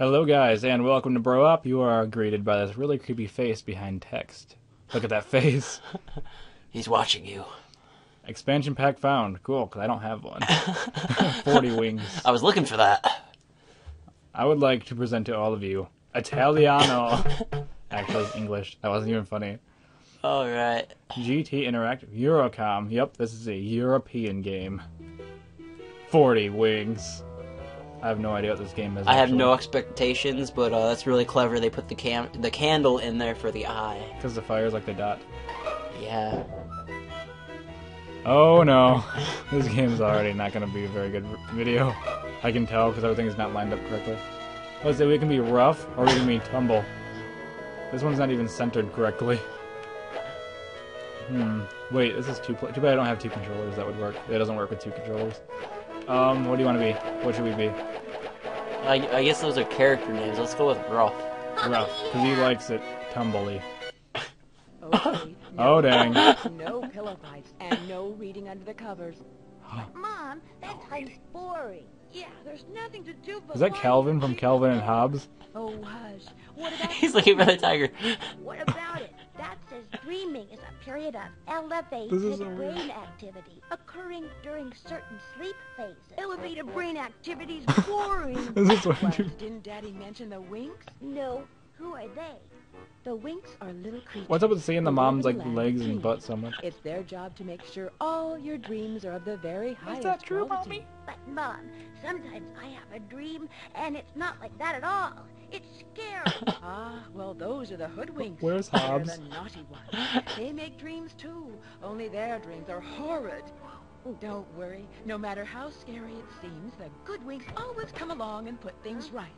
Hello, guys, and welcome to Bro-Op. You are greeted by this really creepy face behind text. Look at that face. He's watching you. Expansion pack found. Cool, because I don't have one. 40 Winks. I was looking for that. I would like to present to all of you Italiano. Actually, it's English. That wasn't even funny. All right. GT Interactive Eurocom. Yep, this is a European game. 40 Winks. I have no idea what this game is. I have actually. no expectations, but uh, that's really clever. They put the cam the candle in there for the eye. Because the fire is like the dot. Yeah. Oh no, this game's already not going to be a very good video. I can tell because everything is not lined up correctly. Let's say we can be rough or we can be tumble. This one's not even centered correctly. Hmm. Wait, this is two. Too bad I don't have two controllers. That would work. It doesn't work with two controllers. Um, what do you want to be? What should we be? I, I guess those are character names. Let's go with rough. Rough, because he likes it tumbly. Okay. Oh dang. No pillow fights and no reading under the covers. Mom, that time's boring. Yeah, there's nothing to do but Is that watch Calvin from TV. Calvin and Hobbes? Oh, hush. What about He's looking for the tiger. What about it? That says dreaming is a period of elevated This is so weird. brain activity occurring during certain sleep phases. Elevated brain activity's boring. This is what what? you. Didn't Daddy mention the winks? no, who are they? The winks are little creatures. What's up with seeing the who mom's like in the land of legs and dreams. butt so much? It's their job to make sure all your dreams are of the very highest that true, quality. But Mom, sometimes I have a dream and it's not like that at all. It's scary. Ah, well, those are the hoodwinks. Where's They're Hobbes? the naughty ones. They make dreams too, only their dreams are horrid. Don't worry. No matter how scary it seems, the good winks always come along and put things right.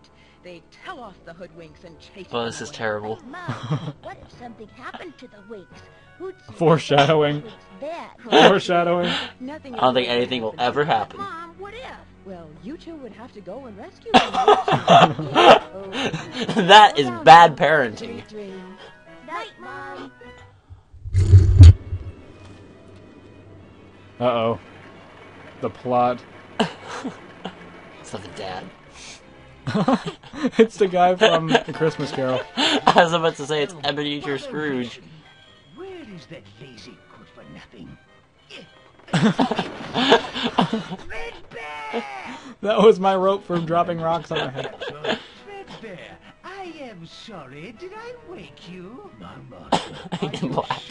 They tell off the hoodwinks and chase Well, them this is away. terrible. Mom, what if something happened to the winks? Who'd Foreshadowing. Foreshadowing. Nothing I don't think anything will ever happen. Mom, what if? Well, you two would have to go and rescue them. wouldn't you? Oh, that is bad parenting. Night, Mom. Uh oh. The plot. It's not the dad. it's the guy from The Christmas Carol. I was about to say it's Ebenezer Scrooge. Where is that lazy good for nothing? That was my rope for dropping rocks on my head. Threadbare, I am sorry. Did I wake you? My master. In black.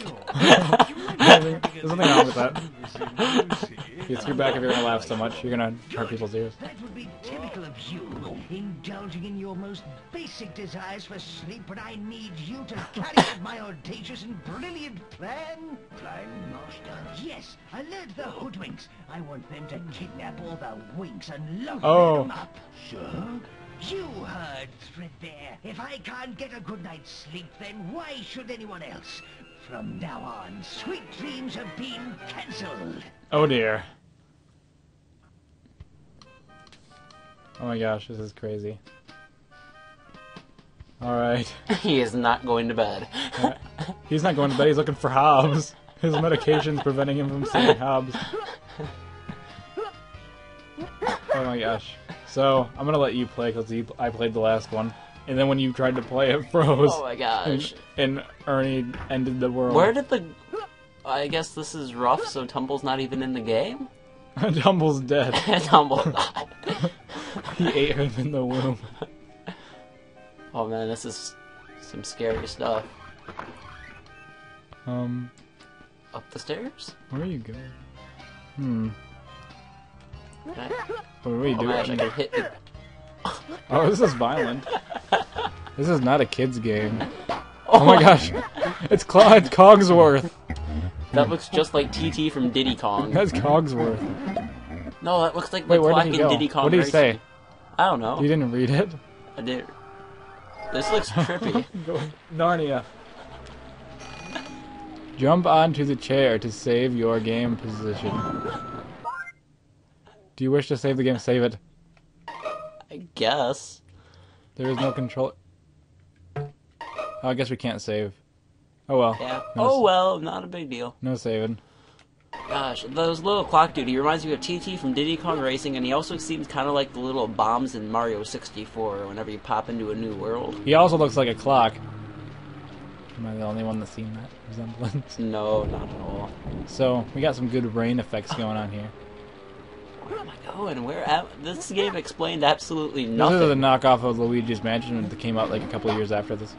There's nothing wrong with that. You scoot back if you're gonna laugh so much. You're gonna hurt people's ears. That would be typical of you, indulging in your most basic desires for sleep when I need you to carry out my audacious and brilliant plan. Plan, master? Yes, alert the hoodwinks. I want them to kidnap all the winks and lock Oh. them up. Sure. You heard, Threadbare. If I can't get a good night's sleep, then why should anyone else? From now on, sweet dreams have been cancelled. Oh dear. Oh my gosh, this is crazy. Alright. he is not going to bed. He's not going to bed, he's looking for Hobbes. His medication's preventing him from seeing Hobbes. Oh my gosh. So, I'm gonna let you play because I played the last one. And then when you tried to play, it froze. Oh my gosh. and, and Ernie ended the world. Where did the? I guess this is rough. So Tumble's not even in the game. Tumble's dead. Tumble died. He ate him in the womb. Oh man, this is some scary stuff. Um, Up the stairs? where are you going? Hmm. What are we Oh doing? gosh, I can hit the Oh, this is violent. This is not a kid's game. Oh, oh my gosh. It's Claude Cogsworth. That looks just like TT from Diddy Kong. That's Cogsworth. No, that looks like Wait, where did he in go? Diddy Kong. What did he say? I don't know. You didn't read it? I did. This looks trippy. Narnia. Jump onto the chair to save your game position. Do you wish to save the game? Save it. I guess. There is no control. Oh, I guess we can't save. Oh well. Yeah. No Oh well, not a big deal. No saving. Gosh, those little clock dude, he reminds me of TT from Diddy Kong Racing, and he also seems kind of like the little bombs in Mario 64 whenever you pop into a new world. He also looks like a clock. Am I the only one that's seen that resemblance? No, not at all. So, we got some good rain effects going on here. Where am I going? Where am This game explained absolutely nothing. This is nothing. a knockoff of Luigi's Mansion that came out like a couple of years after this.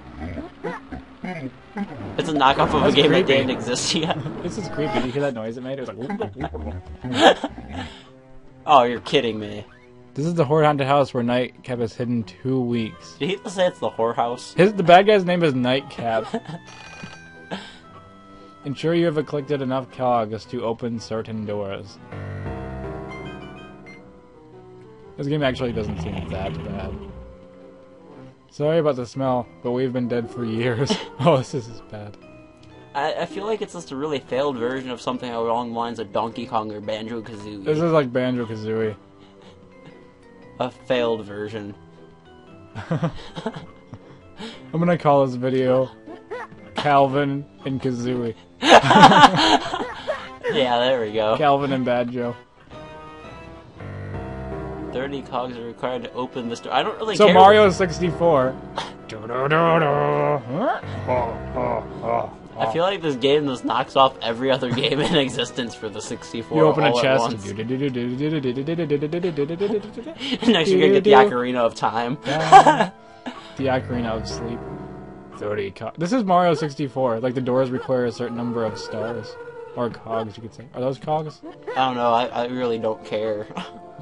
It's a knockoff of a That's game that didn't exist yet. This is creepy. Did you hear that noise it made? It was like. oh, you're kidding me. this is the Horde Haunted House where Nightcap is hidden two weeks. Did he say it's the whorehouse? His the bad guy's name is Nightcap. Ensure you have collected enough cogs to open certain doors. This game actually doesn't seem that bad. Sorry about the smell, but we've been dead for years. oh, this is bad. I, I feel like it's just a really failed version of something along the lines of Donkey Kong or Banjo Kazooie. This is like Banjo Kazooie. a failed version. I'm gonna call this video Calvin and Kazooie. Yeah, there we go. Calvin and Banjo. 30 cogs are required to open this door. I don't really So care. So Mario 64. I feel like this game just knocks off every other game in existence for the 64. You open all a at chest. once. and Next, you get the Ocarina of Time. the Ocarina of Sleep. 30 cogs. This is Mario 64. Like the doors require a certain number of stars. Or cogs, you could say. Are those cogs? I don't know. I, I really don't care.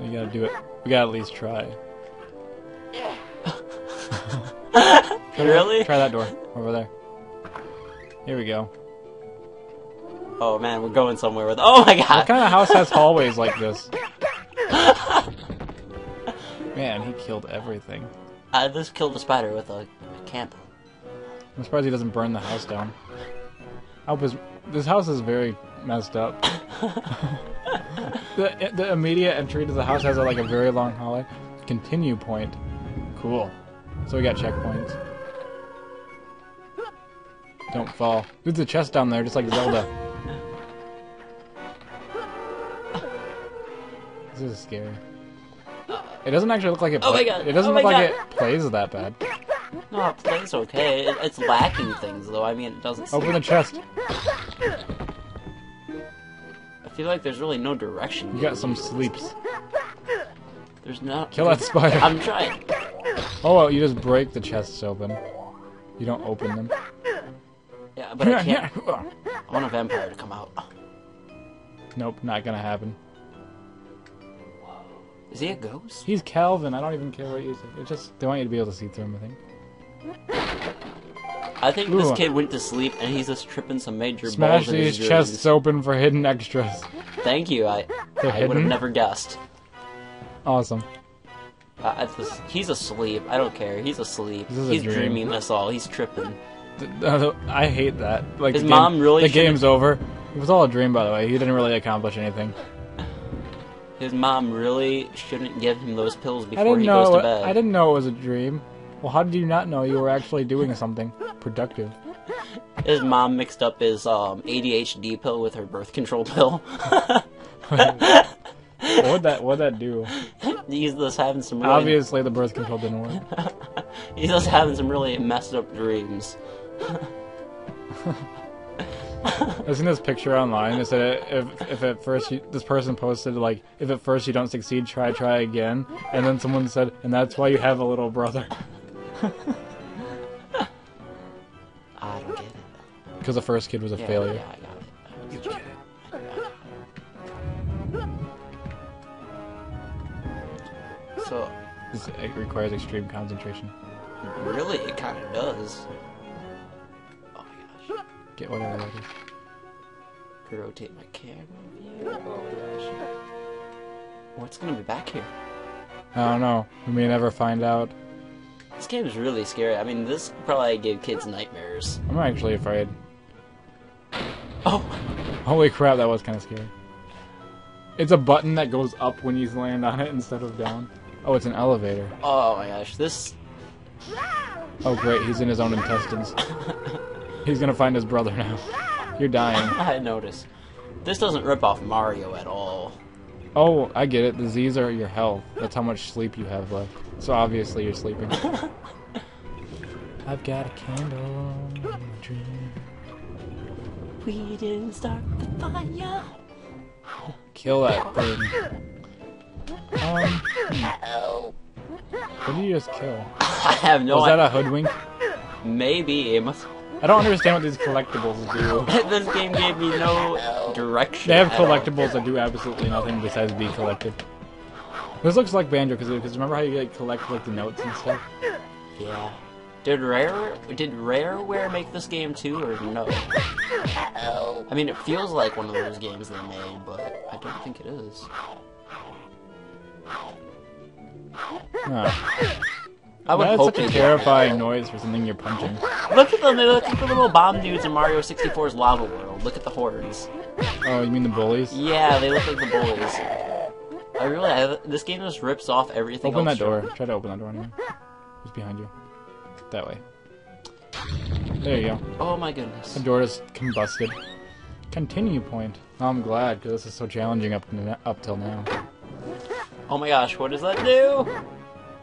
You gotta do it. We gotta at least try. really? Try that door. Over there. Here we go. Oh man, we're going somewhere with. Oh my god! What kind of house has hallways like this? Man, he killed everything. I just killed a spider with a, a candle. I'm surprised he doesn't burn the house down. I hope his, this house is very messed up. the the immediate entry to the house has a, like a very long hallway. Continue point. Cool. So we got checkpoints. Don't fall. There's a chest down there, just like Zelda. This is scary. It doesn't actually look like it. Oh my God. It doesn't Oh look like God. it plays that bad. No, it plays okay. It, it's lacking things though. I mean, it doesn't. Open the chest. I feel like there's really no direction. You got some sleeps. There's not. Kill that spider. I'm trying. Oh, well, you just break the chests open. You don't open them. Yeah, but I can't. I want a vampire to come out. nope, not gonna happen. Is he a ghost? He's Calvin. I don't even care what you say. It's just they want you to be able to see through him. I think. I think this kid went to sleep and he's just tripping some major Smash balls his these chests open for hidden extras. Thank you. I They're I would have never guessed. Awesome. Uh, I just, he's asleep. I don't care. He's asleep. This is a He's dream. dreaming this all. He's tripping. I hate that. Like His the mom really The shouldn't- game's over. It was all a dream, by the way. He didn't really accomplish anything. His mom really shouldn't give him those pills before he know. goes to bed. I didn't know it was a dream. Well, how did you not know you were actually doing something productive? His mom mixed up his um, ADHD pill with her birth control pill. What'd that? What'd that do? he's just having some really, Obviously, the birth control didn't work. he's just having some really messed up dreams. I've seen this picture online. It said if if at first you, this person posted like if at first you don't succeed, try try again, and then someone said, and that's why you have a little brother because the first kid was a Yeah, failure. Yeah, I got it. You get it. So, This, it requires extreme concentration. really, it kind of does. Oh my gosh. Get whatever that is. Could rotate my camera view. Oh my gosh. What's gonna be back here? I don't know. We may never find out. This game is really scary. I mean, this probably gave kids nightmares. I'm actually afraid. Holy crap, that was kind of scary. It's a button that goes up when you land on it instead of down. Oh, it's an elevator. oh my gosh, this. Oh, great, he's in his own intestines. He's gonna find his brother now. You're dying. I noticed. This doesn't rip off Mario at all. Oh, I get it. The Z's are your health. That's how much sleep you have left. So obviously you're sleeping. I've got a candle in my dream. We didn't start the fire. Kill that thing. Um, what did you just kill? I have no Was that a hoodwink? Maybe it must. I don't understand what these collectibles do. this game gave me no direction. They have collectibles that do absolutely nothing besides be collected. This looks like Banjo because remember how you like collect like the notes and stuff? Yeah. Did Rare did Rareware make this game too, or no? I mean, it feels like one of those games they made, but I don't think it is. Huh. I would That's hope such a they terrifying noise for something you're punching. Look at them! Look at the little bomb dudes in Mario 64's Lava World. Look at the horns. Oh, you mean the bullies? Yeah, they look like the bullies. I really, I, this game just rips off everything. Open that door. Try to open that door anyway. Who's behind you? That way. There you go. Oh my goodness. The door is combusted. Continue point. Oh, I'm glad because this is so challenging up to, up till now. Oh my gosh, what does that do?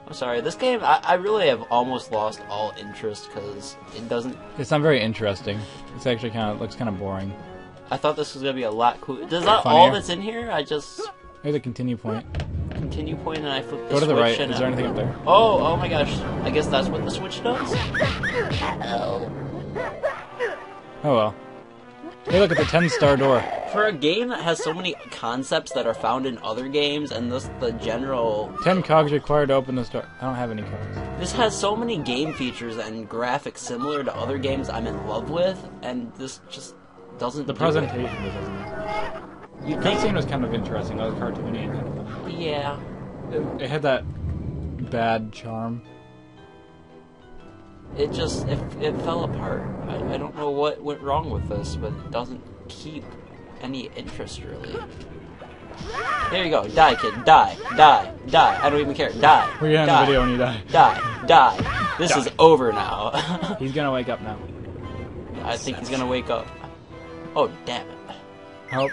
I'm sorry, this game, I, I really have almost lost all interest because it doesn't. It's not very interesting. It's actually kind of looks kind of boring. I thought this was gonna be a lot cooler. Is that Funnier. all that's in here? I just Here's a continue point. Continue point and I flip the Go to the right. and Is there anything up there? Oh, oh my gosh. I guess that's what the switch does? Oh well. Hey, look at the 10 star door. For a game that has so many concepts that are found in other games and this the general 10 cogs required to open this door. I don't have any cogs. this has so many game features and graphics similar to other games I'm in love with and this just doesn't The do presentation it. just isn't. You The think cutscene was kind of interesting. That was cartoony and kind of fun. yeah. It, it had that bad charm. It just it, it fell apart. I, I don't know what went wrong with this, but it doesn't keep any interest really. There you go, die kid, die, die, die. I don't even care, die. We're gonna die, the video when you die. Die, die. This Die. is over now. He's gonna wake up now. I think he's gonna wake up. Oh damn it! Help.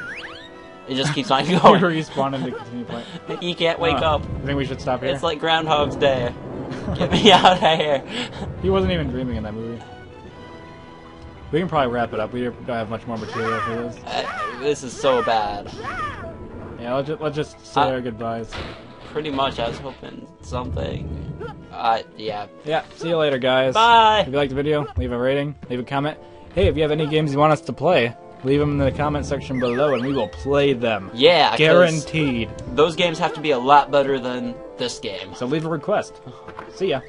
It just keeps on You going. respawn into continue playing. he can't wake up. I think we should stop here. It's like Groundhog's Day. Get me out of here. He wasn't even dreaming in that movie. We can probably wrap it up. We don't have much more material for this. Uh, this is so bad. Yeah, let's just, let's just say Uh, our goodbyes. Pretty much, I was hoping something. Uh, yeah. Yeah, see you later, guys. Bye. If you liked the video, leave a rating, leave a comment. Hey, if you have any games you want us to play, leave them in the comment section below, and we will play them. Yeah, Guaranteed. Those games have to be a lot better than this game. So leave a request. See ya.